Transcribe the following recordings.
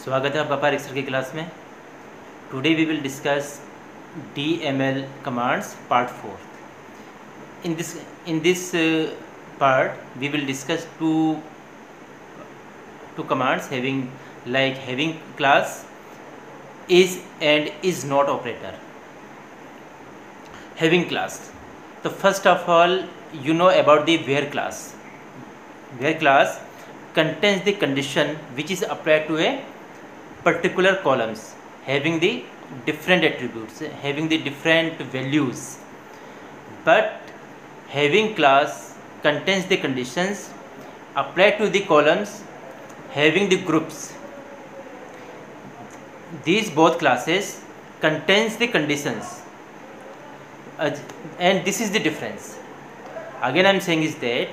स्वागत है आपका रिक्सर की क्लास में। Today we will discuss D M L commands part fourth in this in this part we will discuss two two commands having like having clause is and is not operator having clause तो first of all you know about the where clause where clause contains the condition which is applied to a particular columns having the different attributes having the different values. But having class contains the conditions applied to the columns having the groups. These both classes contains the conditions. Uh, and this is the difference. Again i am saying is that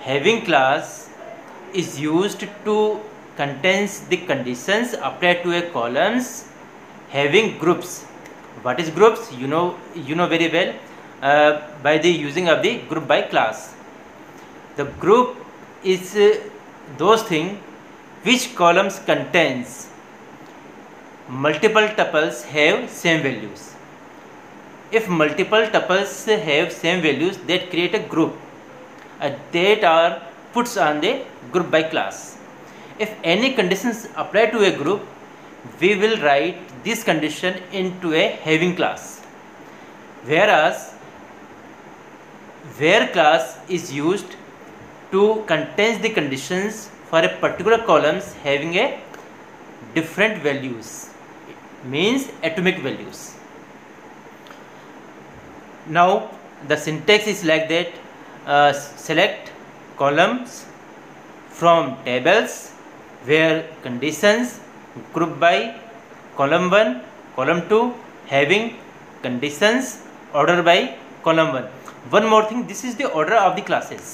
having class is used to contains the conditions applied to a columns having groups. What is groups? You know you know very well uh, by the using of the group by class. The group is uh, those things which columns contains. Multiple tuples have same values. If multiple tuples have same values that create a group. Uh, that are puts on the group by class if any conditions apply to a group we will write this condition into a having class. Whereas where class is used to contains the conditions for a particular columns having a different values it means atomic values. Now the syntax is like that. Uh, select columns from tables where conditions group by column 1 column 2 having conditions order by column 1 one more thing this is the order of the classes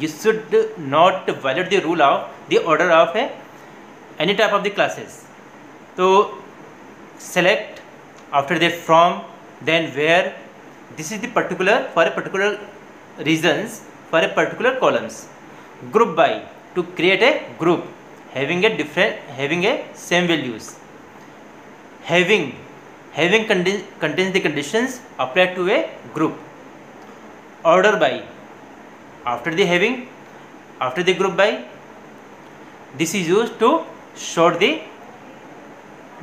you should not violate the rule of the order of a, any type of the classes so select after that from then where this is the particular for a particular reasons for a particular columns group by to create a group having a different having a same values. Having having contains the conditions applied to a group. Order by after the having after the group by this is used to sort the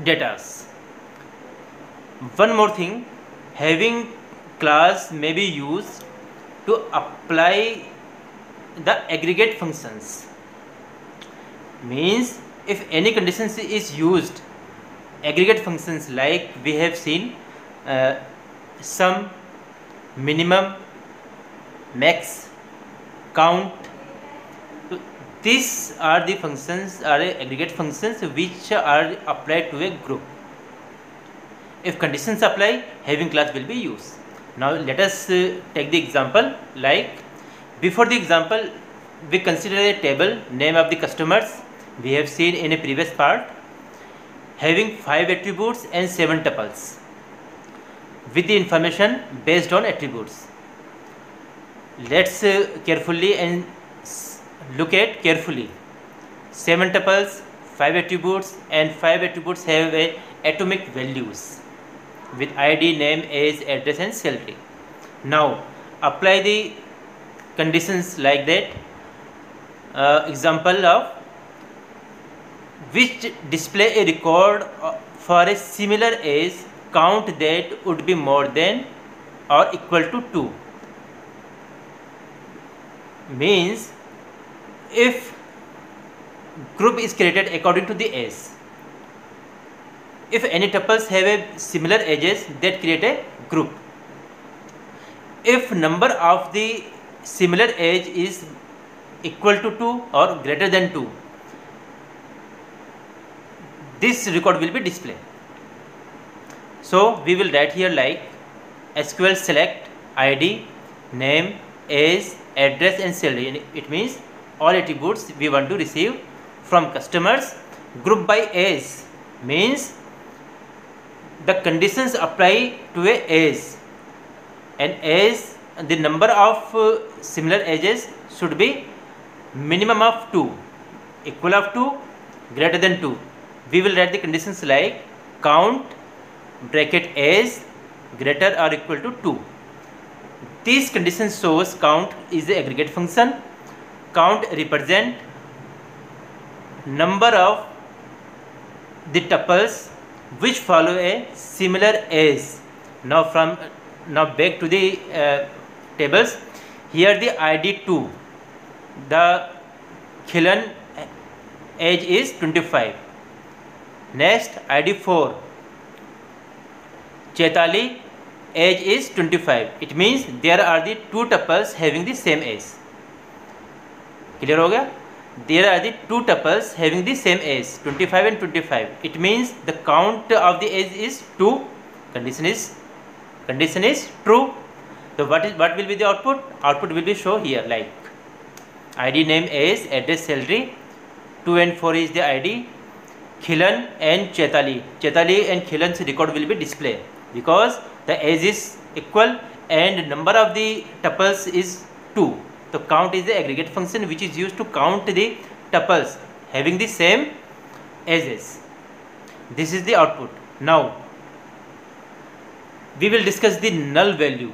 datas. One more thing having class may be used to apply the aggregate functions means if any condition is used aggregate functions like we have seen uh, sum minimum max count so these are the functions are aggregate functions which are applied to a group. If conditions apply having class will be used. Now let us uh, take the example like before the example we consider a table name of the customers we have seen in a previous part having five attributes and seven tuples with the information based on attributes. Let's uh, carefully and look at carefully. Seven tuples five attributes and five attributes have atomic values with id name age address and salary. Now apply the conditions like that. Uh, example of which display a record uh, for a similar age count that would be more than or equal to 2 means if group is created according to the age if any tuples have a similar ages that create a group. If number of the similar age is equal to 2 or greater than 2 this record will be displayed. So we will write here like sql select id name age address and salary. It means all attributes we want to receive from customers. Group by age means the conditions apply to a age. And age the number of uh, similar ages should be minimum of 2 equal of 2 greater than 2 we will write the conditions like count bracket as greater or equal to 2 this condition shows count is the aggregate function. Count represent number of the tuples which follow a similar as now from now back to the uh, tables. Here the id 2 the khilan age is 25 next id 4 chetali age is 25 it means there are the two tuples having the same age clear ho gaya there are the two tuples having the same age 25 and 25 it means the count of the age is 2 condition is condition is true so what is what will be the output output will be show here like id name is address salary 2 and 4 is the id khilan and chaitali chaitali and khilan's record will be displayed because the age is equal and number of the tuples is 2 so count is the aggregate function which is used to count the tuples having the same ages. This is the output. Now we will discuss the null value.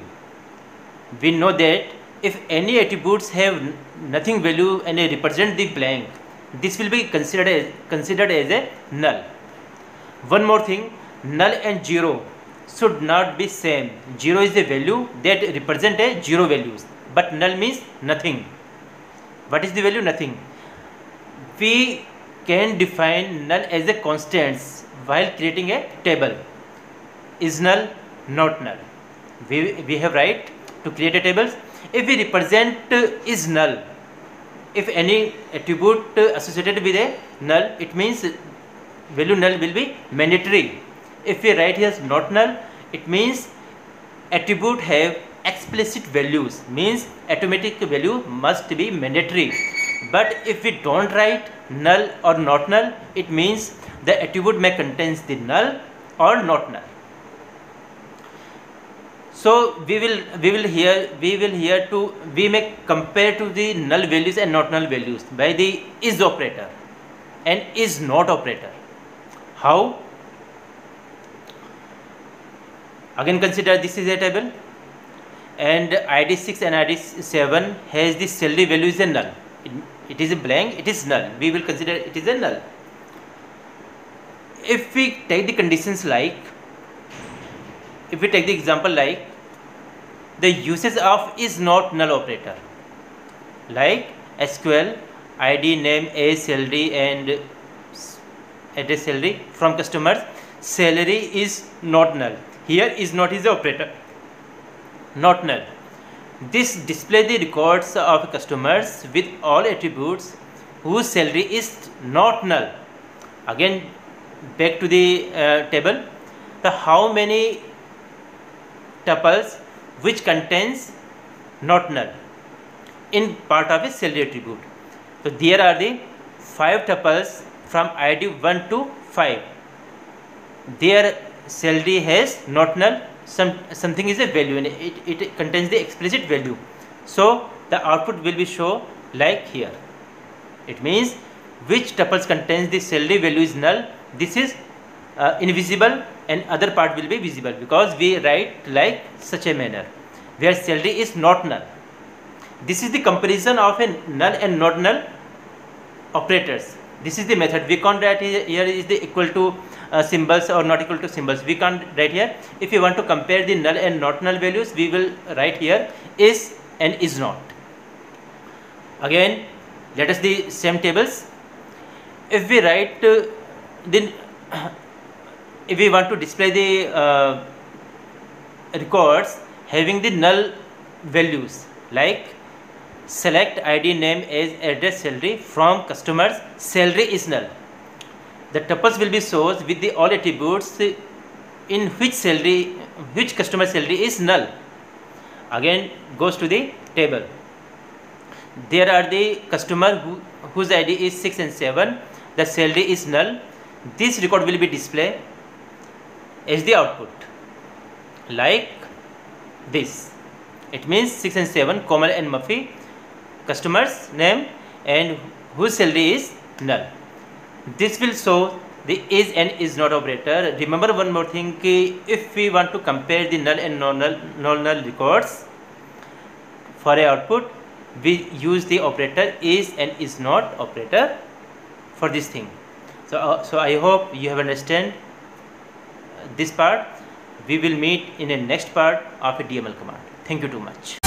We know that if any attributes have nothing value and represent the blank this will be considered as considered as a null. One more thing null and zero should not be same. Zero is a value that represent a zero values but null means nothing. What is the value? Nothing. We can define null as a constants while creating a table. Is null? Not null. We, we have right to create a tables if we represent is null if any attribute uh, associated with a null it means value null will be mandatory. If we write here not null it means attribute have explicit values means automatic value must be mandatory. But if we don't write null or not null it means the attribute may contains the null or not null so we will we will here we will here to we may compare to the null values and not null values by the is operator and is not operator. How? Again consider this is a table and id6 and id7 has the salary value is a null. It, it is a blank it is null. We will consider it is a null. If we take the conditions like if we take the example like the usage of is not null operator. Like sql id name a salary and address salary from customers salary is not null. Here is not is the operator. Not null. This display the records of customers with all attributes whose salary is not null. Again back to the uh, table. The how many tuples which contains not null in part of a salary attribute so there are the five tuples from id 1 to 5 their salary has not null some something is a value and it, it contains the explicit value so the output will be show like here it means which tuples contains the salary value is null this is uh, invisible and other part will be visible because we write like such a manner where salary is not null. This is the comparison of a null and not null operators. This is the method. We can't write here is the equal to uh, symbols or not equal to symbols. We can't write here. If you want to compare the null and not null values we will write here is and is not. Again let us the same tables. If we write uh, then if we want to display the uh, records having the null values like select id name as address salary from customers salary is null. The tuples will be sourced with the all attributes in which salary which customer salary is null. Again goes to the table. There are the customer who, whose id is 6 and 7 the salary is null. This record will be displayed as the output. Like this. It means 6 and 7 Komal and Muffy customers name and whose salary is null. This will show the is and is not operator. Remember one more thing if we want to compare the null and non-null non-null records for a output we use the operator is and is not operator for this thing. So uh, so i hope you have understand this part. We will meet in a next part of a dml command. Thank you too much